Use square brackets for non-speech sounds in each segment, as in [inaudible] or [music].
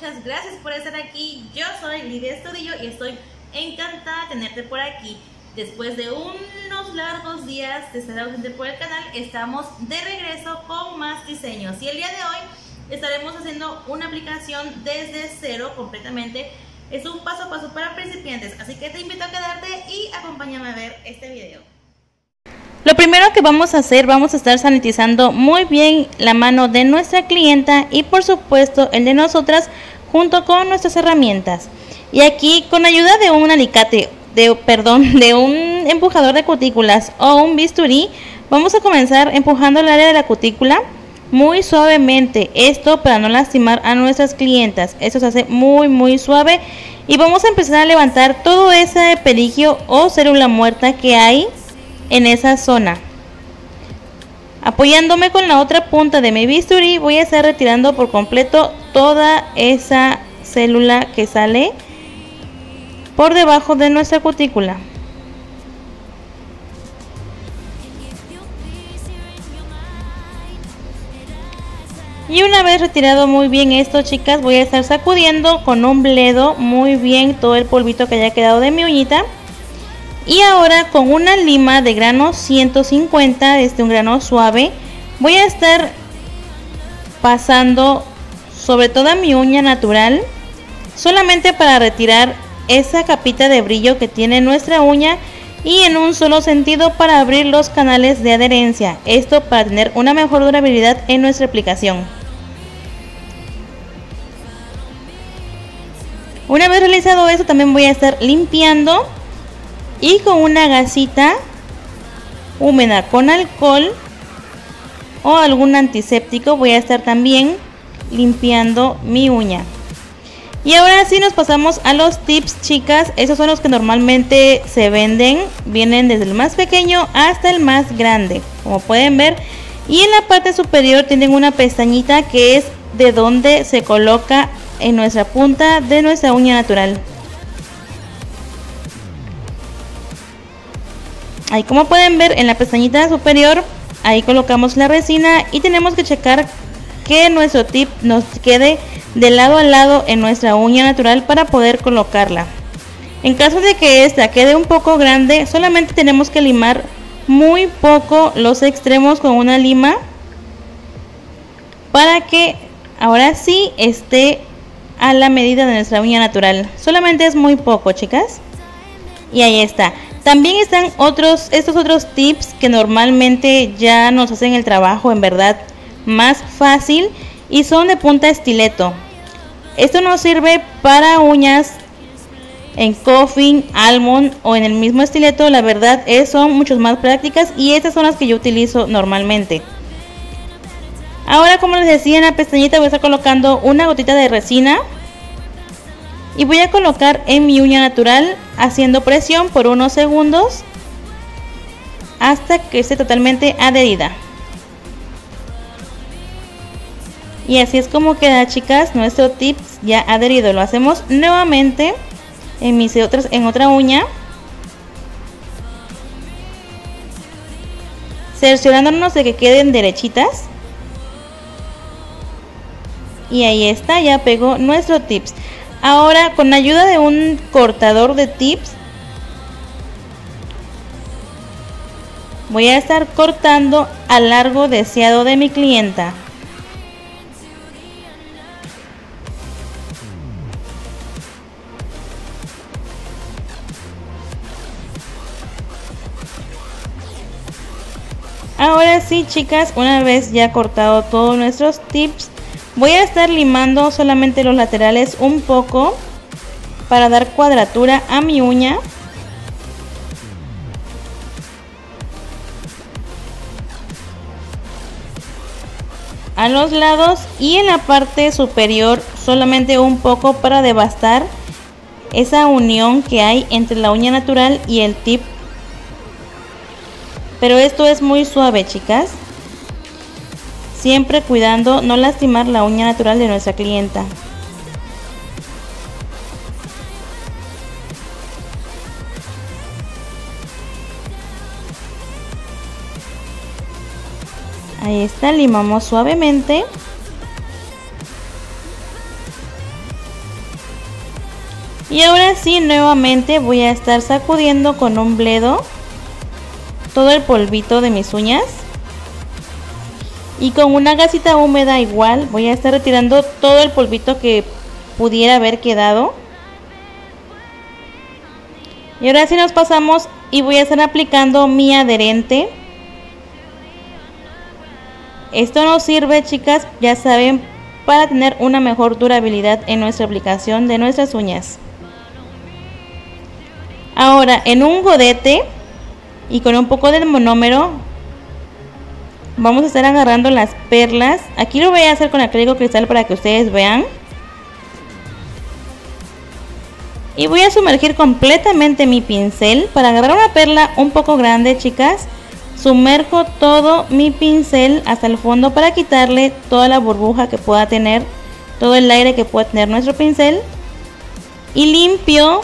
muchas gracias por estar aquí. Yo soy Lidia Estudillo y estoy encantada de tenerte por aquí. Después de unos largos días de estar ausente por el canal, estamos de regreso con más diseños. Y el día de hoy estaremos haciendo una aplicación desde cero completamente. Es un paso a paso para principiantes, así que te invito a quedarte y acompáñame a ver este video. Lo primero que vamos a hacer, vamos a estar sanitizando muy bien la mano de nuestra clienta y por supuesto el de nosotras junto con nuestras herramientas. Y aquí con ayuda de un alicate, de, perdón, [laughs] de un empujador de cutículas o un bisturí, vamos a comenzar empujando el área de la cutícula muy suavemente. Esto para no lastimar a nuestras clientas. Esto se hace muy muy suave y vamos a empezar a levantar todo ese peligio o célula muerta que hay en esa zona. Apoyándome con la otra punta de mi bisturí voy a estar retirando por completo toda esa célula que sale por debajo de nuestra cutícula. Y una vez retirado muy bien esto chicas voy a estar sacudiendo con un bledo muy bien todo el polvito que haya quedado de mi uñita y ahora con una lima de grano 150, este un grano suave, voy a estar pasando sobre toda mi uña natural, solamente para retirar esa capita de brillo que tiene nuestra uña y en un solo sentido para abrir los canales de adherencia, esto para tener una mejor durabilidad en nuestra aplicación. Una vez realizado eso también voy a estar limpiando y con una gasita húmeda con alcohol o algún antiséptico voy a estar también limpiando mi uña. Y ahora sí nos pasamos a los tips chicas. Esos son los que normalmente se venden. Vienen desde el más pequeño hasta el más grande como pueden ver. Y en la parte superior tienen una pestañita que es de donde se coloca en nuestra punta de nuestra uña natural Ahí como pueden ver en la pestañita superior, ahí colocamos la resina y tenemos que checar que nuestro tip nos quede de lado a lado en nuestra uña natural para poder colocarla. En caso de que esta quede un poco grande, solamente tenemos que limar muy poco los extremos con una lima para que ahora sí esté a la medida de nuestra uña natural. Solamente es muy poco, chicas. Y ahí está. También están otros, estos otros tips que normalmente ya nos hacen el trabajo en verdad más fácil y son de punta estileto. Esto nos sirve para uñas en coffin, almond o en el mismo estileto. La verdad es son muchos más prácticas y estas son las que yo utilizo normalmente. Ahora como les decía en la pestañita voy a estar colocando una gotita de resina y voy a colocar en mi uña natural haciendo presión por unos segundos hasta que esté totalmente adherida. Y así es como queda chicas nuestro tips ya adherido. Lo hacemos nuevamente en mis otras en otra uña. Cerciorándonos de que queden derechitas. Y ahí está ya pegó nuestro tips Ahora con ayuda de un cortador de tips voy a estar cortando al largo deseado de mi clienta. Ahora sí chicas, una vez ya cortado todos nuestros tips, Voy a estar limando solamente los laterales un poco para dar cuadratura a mi uña. A los lados y en la parte superior solamente un poco para devastar esa unión que hay entre la uña natural y el tip. Pero esto es muy suave chicas siempre cuidando no lastimar la uña natural de nuestra clienta. Ahí está, limamos suavemente. Y ahora sí, nuevamente voy a estar sacudiendo con un bledo todo el polvito de mis uñas. Y con una gasita húmeda igual voy a estar retirando todo el polvito que pudiera haber quedado. Y ahora sí nos pasamos y voy a estar aplicando mi adherente. Esto nos sirve, chicas, ya saben, para tener una mejor durabilidad en nuestra aplicación de nuestras uñas. Ahora, en un godete y con un poco de monómero, vamos a estar agarrando las perlas. Aquí lo voy a hacer con acrílico cristal para que ustedes vean. Y voy a sumergir completamente mi pincel. Para agarrar una perla un poco grande, chicas, sumerjo todo mi pincel hasta el fondo para quitarle toda la burbuja que pueda tener, todo el aire que pueda tener nuestro pincel. Y limpio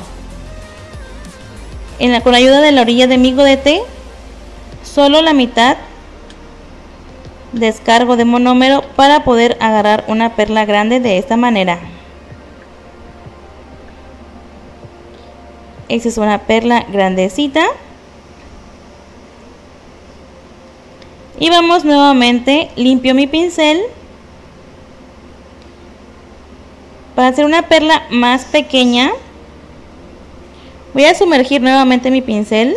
en la, con ayuda de la orilla de mi godete solo la mitad descargo de monómero para poder agarrar una perla grande de esta manera. Esta es una perla grandecita. Y vamos nuevamente, limpio mi pincel. Para hacer una perla más pequeña, voy a sumergir nuevamente mi pincel.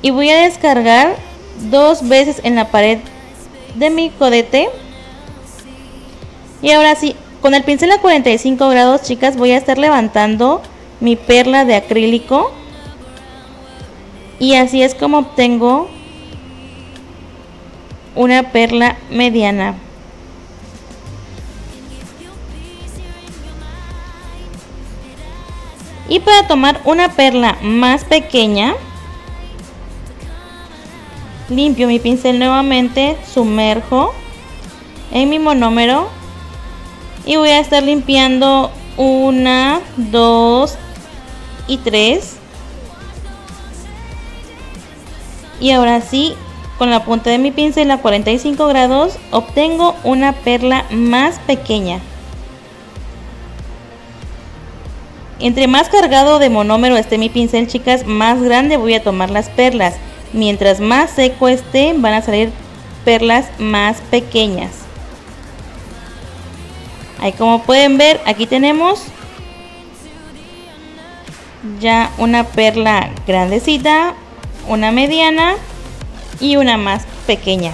Y voy a descargar dos veces en la pared de mi codete. Y ahora sí, con el pincel a 45 grados, chicas, voy a estar levantando mi perla de acrílico. Y así es como obtengo una perla mediana. Y para tomar una perla más pequeña, limpio mi pincel nuevamente, sumerjo en mi monómero y voy a estar limpiando una, dos y tres. Y ahora sí con la punta de mi pincel a 45 grados obtengo una perla más pequeña. Entre más cargado de monómero esté mi pincel chicas más grande voy a tomar las perlas mientras más seco esté van a salir perlas más pequeñas Ahí como pueden ver, aquí tenemos ya una perla grandecita, una mediana y una más pequeña.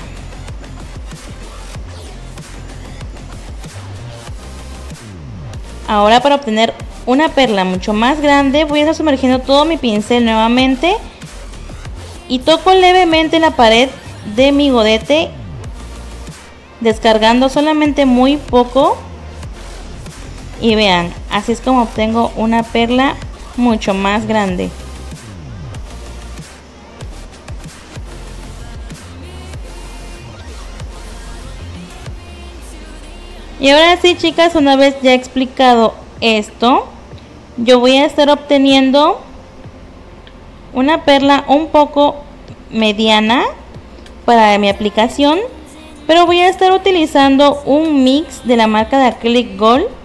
Ahora para obtener una perla mucho más grande voy a estar sumergiendo todo mi pincel nuevamente y toco levemente la pared de mi godete descargando solamente muy poco. Y vean así es como obtengo una perla mucho más grande. Y ahora sí chicas una vez ya explicado esto yo voy a estar obteniendo una perla un poco mediana para mi aplicación pero voy a estar utilizando un mix de la marca de Acrylic Gold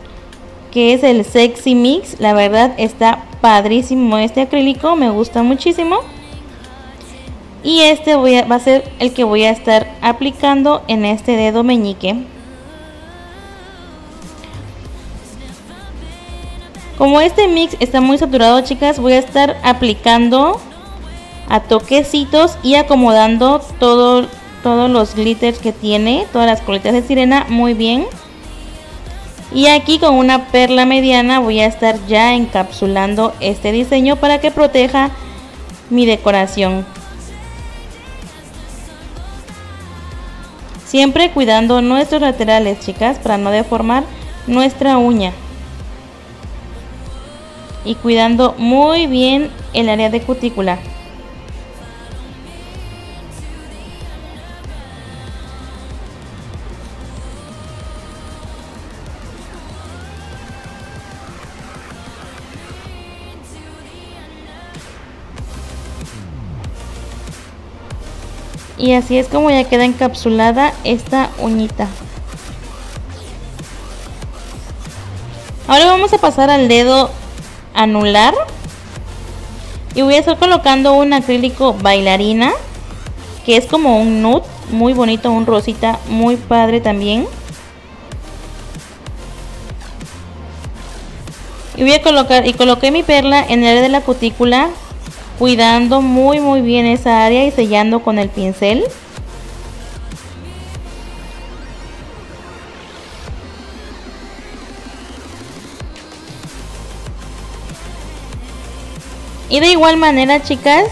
que es el Sexy Mix. La verdad está padrísimo este acrílico, me gusta muchísimo. Y este va a ser el que voy a estar aplicando en este dedo meñique. Como este mix está muy saturado, chicas, voy a estar aplicando a toquecitos y acomodando todo, todos los glitters que tiene, todas las colitas de sirena muy bien. Y aquí con una perla mediana voy a estar ya encapsulando este diseño para que proteja mi decoración. Siempre cuidando nuestros laterales, chicas, para no deformar nuestra uña. Y cuidando muy bien el área de cutícula. y así es como ya queda encapsulada esta uñita Ahora vamos a pasar al dedo anular. Y voy a estar colocando un acrílico bailarina. Que es como un nude. Muy bonito, un rosita muy padre también. Y voy a colocar, y coloqué mi perla en el área de la cutícula. Cuidando muy muy bien esa área y sellando con el pincel. Y de igual manera, chicas,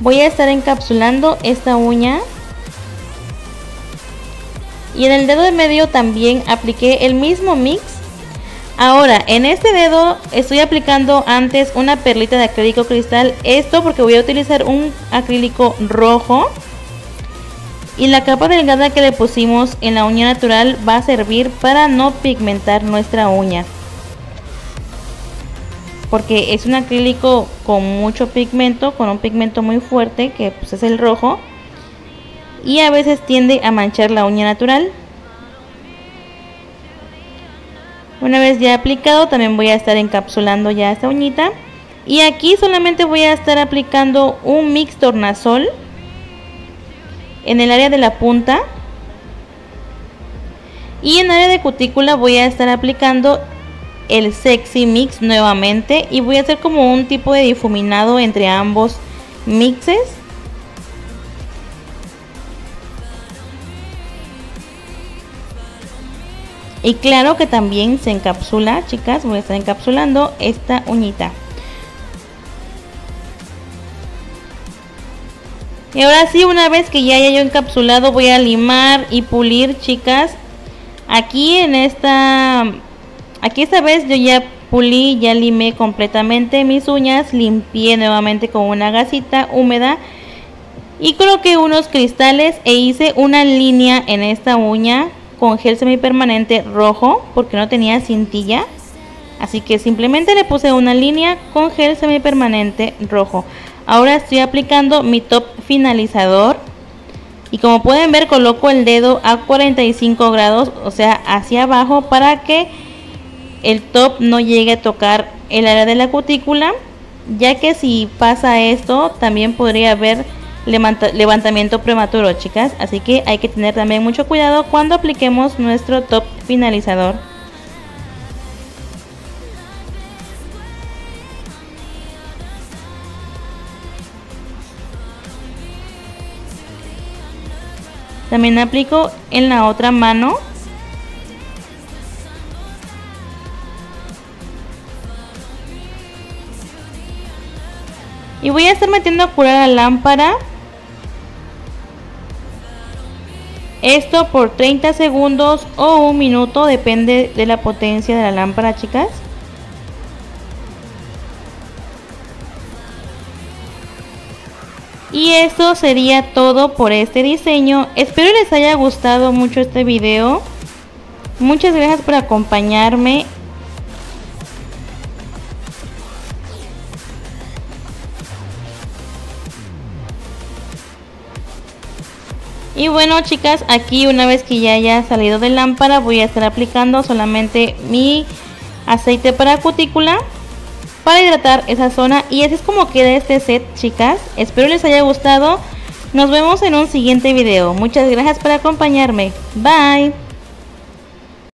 voy a estar encapsulando esta uña. Y en el dedo de medio también apliqué el mismo mix. Ahora, en este dedo estoy aplicando antes una perlita de acrílico cristal. Esto porque voy a utilizar un acrílico rojo. Y la capa delgada que le pusimos en la uña natural va a servir para no pigmentar nuestra uña porque es un acrílico con mucho pigmento, con un pigmento muy fuerte que pues, es el rojo y a veces tiende a manchar la uña natural. Una vez ya aplicado también voy a estar encapsulando ya esta uñita y aquí solamente voy a estar aplicando un mix tornasol en el área de la punta y en área de cutícula voy a estar aplicando el Sexy Mix nuevamente y voy a hacer como un tipo de difuminado entre ambos mixes. Y claro que también se encapsula, chicas, voy a estar encapsulando esta uñita. Y ahora sí, una vez que ya haya yo encapsulado, voy a limar y pulir, chicas. Aquí en esta Aquí esta vez yo ya pulí, ya limé completamente mis uñas, limpié nuevamente con una gasita húmeda y coloqué unos cristales e hice una línea en esta uña con gel semipermanente rojo porque no tenía cintilla. Así que simplemente le puse una línea con gel semipermanente rojo. Ahora estoy aplicando mi top finalizador. Y como pueden ver coloco el dedo a 45 grados, o sea hacia abajo para que el top no llegue a tocar el área de la cutícula, ya que si pasa esto también podría haber levantamiento prematuro, chicas. Así que hay que tener también mucho cuidado cuando apliquemos nuestro top finalizador. También aplico en la otra mano Y voy a estar metiendo a curar la lámpara. Esto por 30 segundos o un minuto, depende de la potencia de la lámpara, chicas. Y esto sería todo por este diseño. Espero les haya gustado mucho este video. Muchas gracias por acompañarme. Y bueno chicas, aquí una vez que ya haya salido de lámpara voy a estar aplicando solamente mi aceite para cutícula para hidratar esa zona y así es como queda este set chicas. Espero les haya gustado. Nos vemos en un siguiente video. Muchas gracias por acompañarme. Bye.